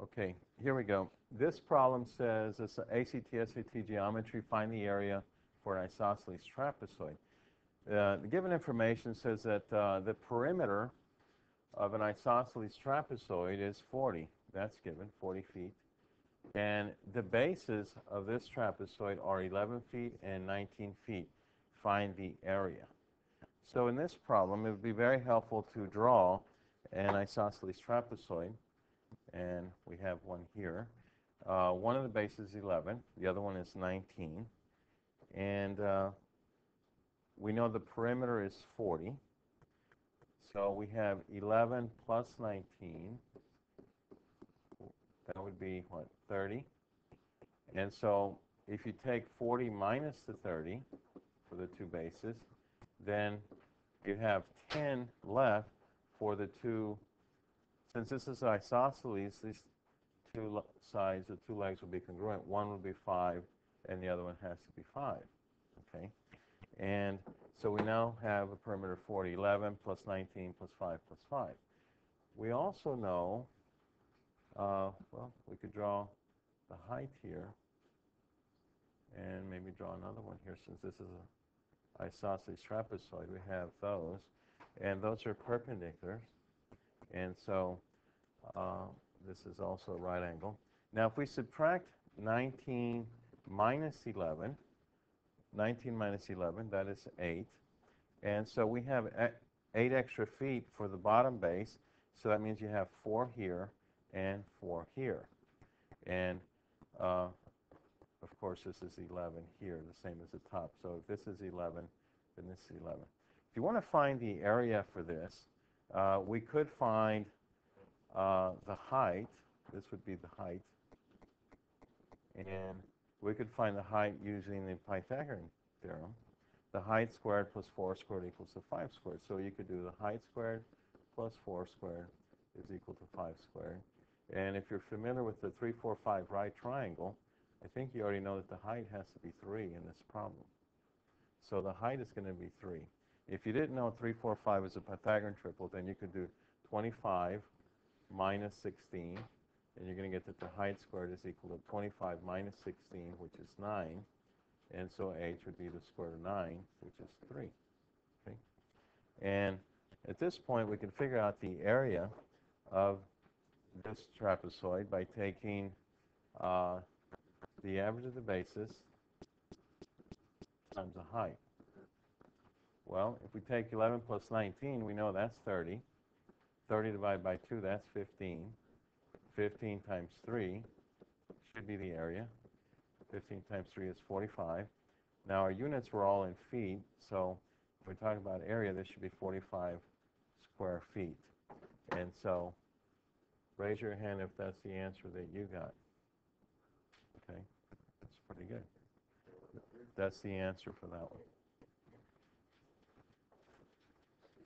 Okay, here we go. This problem says it's a ACT, SAT geometry, find the area for an isosceles trapezoid. Uh, the given information says that uh, the perimeter of an isosceles trapezoid is 40. That's given, 40 feet. And the bases of this trapezoid are 11 feet and 19 feet. Find the area. So in this problem, it would be very helpful to draw an isosceles trapezoid. And we have one here. Uh, one of the bases is 11. The other one is 19. And uh, we know the perimeter is 40. So we have 11 plus 19. That would be, what, 30? And so if you take 40 minus the 30 for the two bases, then you have 10 left for the two. Since this is isosceles, these two sides, the two legs will be congruent. One will be 5, and the other one has to be 5. Okay? And so we now have a perimeter of 40, 11 plus 19 plus 5 plus 5. We also know, uh, well, we could draw the height here and maybe draw another one here since this is an isosceles trapezoid. We have those, and those are perpendiculars. And so uh, this is also a right angle. Now, if we subtract 19 minus 11, 19 minus 11, that is 8. And so we have 8 extra feet for the bottom base, so that means you have 4 here and 4 here. And uh, of course, this is 11 here, the same as the top. So if this is 11, then this is 11. If you want to find the area for this, uh, we could find uh, the height. This would be the height. And we could find the height using the Pythagorean theorem. The height squared plus 4 squared equals to 5 squared. So you could do the height squared plus 4 squared is equal to 5 squared. And if you're familiar with the 3, 4, 5 right triangle, I think you already know that the height has to be 3 in this problem. So the height is going to be 3. If you didn't know 3, 4, 5 is a Pythagorean triple, then you could do 25 minus 16, and you're going to get that the height squared is equal to 25 minus 16, which is 9. And so h would be the square root of 9, which is 3. Okay? And at this point, we can figure out the area of this trapezoid by taking uh, the average of the bases times the height. Well, if we take 11 plus 19, we know that's 30. 30 divided by 2, that's 15. 15 times 3 should be the area. 15 times 3 is 45. Now, our units were all in feet, so if we're talking about area, this should be 45 square feet. And so raise your hand if that's the answer that you got. Okay, that's pretty good. That's the answer for that one.